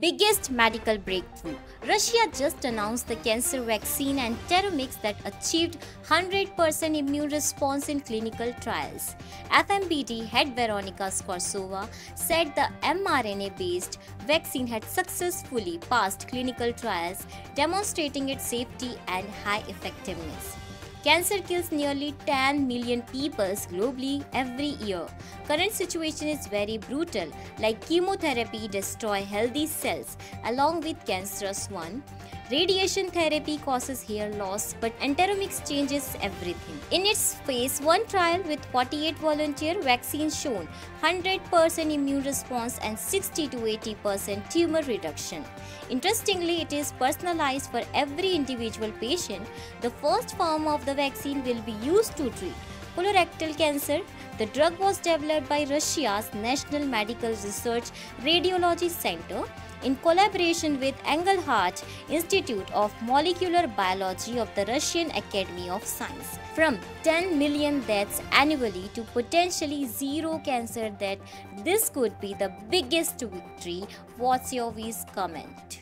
Biggest medical breakthrough. Russia just announced the cancer vaccine and Teromix that achieved 100% immune response in clinical trials. FMBA head Veronica Skvortsova said the mRNA based vaccine had successfully passed clinical trials, demonstrating its safety and high effectiveness. Cancer kills nearly 10 million people globally every year. Current situation is very brutal, like chemotherapy destroy healthy cells along with cancerous one. Radiation therapy causes hair loss, but Enteromix changes everything. In its phase 1 trial with 48 volunteer vaccines shown 100% immune response and 60 to 80% tumor reduction. Interestingly, it is personalized for every individual patient. The first form of the vaccine will be used to treat colorectal cancer. The drug was developed by Russia's National Medical Research Radiology Center in collaboration with Engelhardt Institute of Molecular Biology of the Russian Academy of Science. From 10 million deaths annually to potentially zero cancer death, this could be the biggest victory. What's your views? Comment.